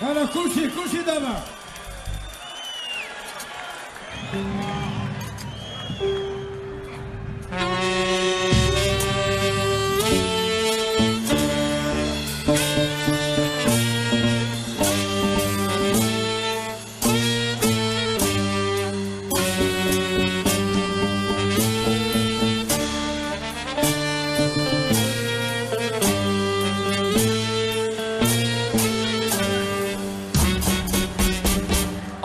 Hala kushi kushi dava.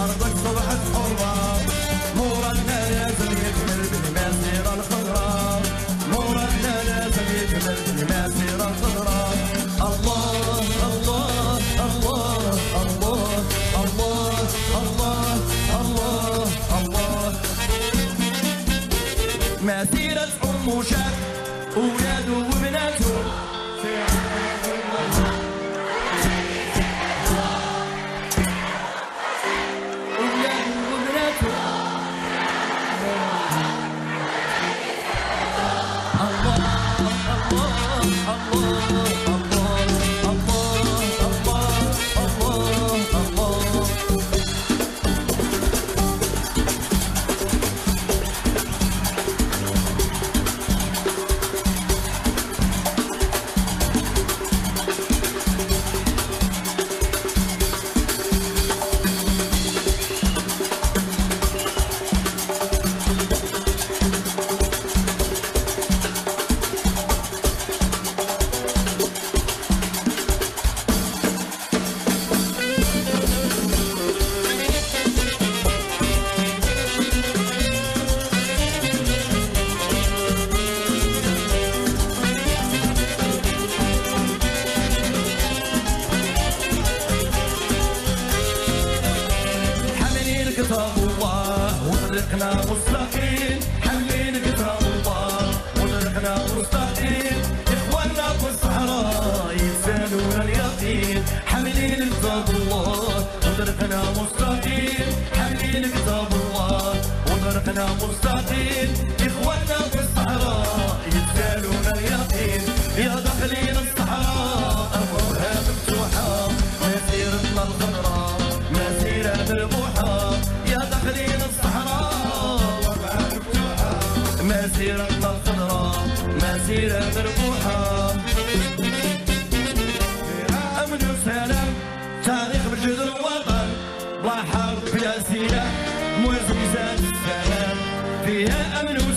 out of the وطريقنا مستقيم اخواننا في الصحراء يسالون اليقين حاملين كتاب الله وطريقنا مستقيم مسيرة مربوحة. فيها أمن وسلام تاريخ بجد الوطن بلا حرب بلا سلاح معززات السلام. فيها أمن وسلام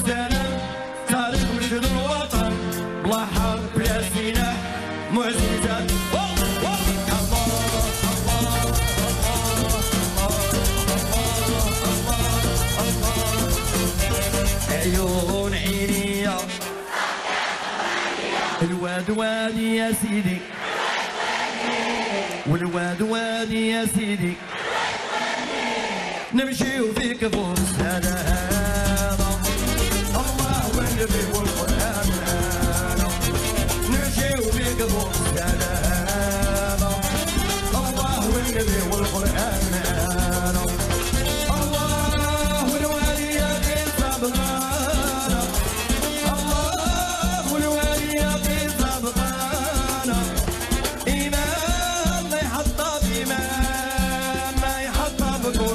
الواد وادي يا سيدي. والواد وادي يا سيدي. نمشي وفيك فوق السلامة الله والنبي والقرآن. نمشي وفيك فوق السلامة الله والنبي والقرآن.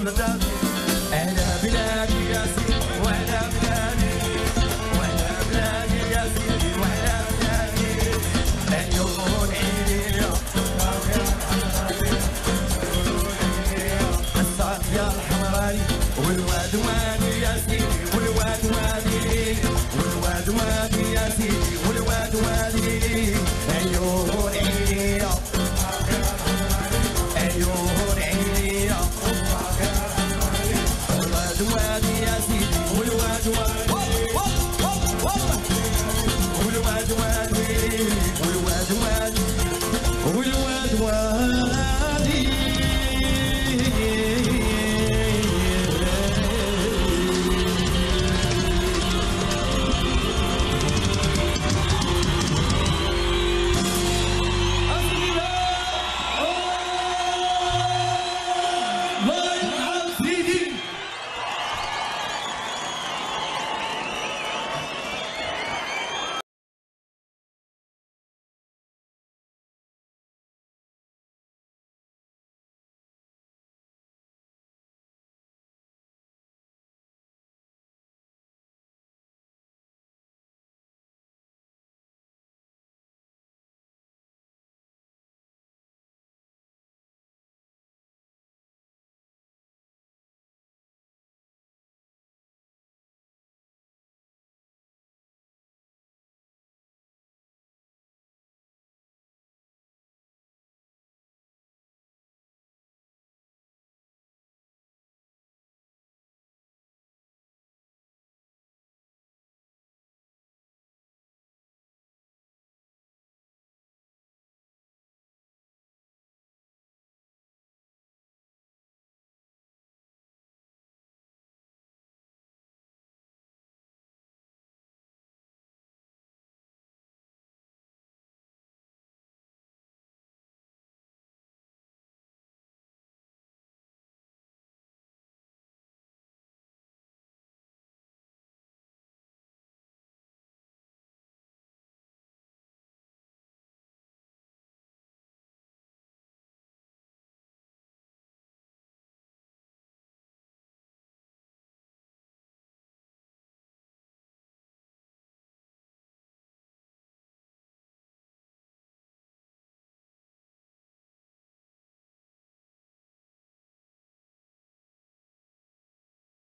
مداد بلادي يا سيدي بلادي بلادي يا سيدي بلادي والواد واني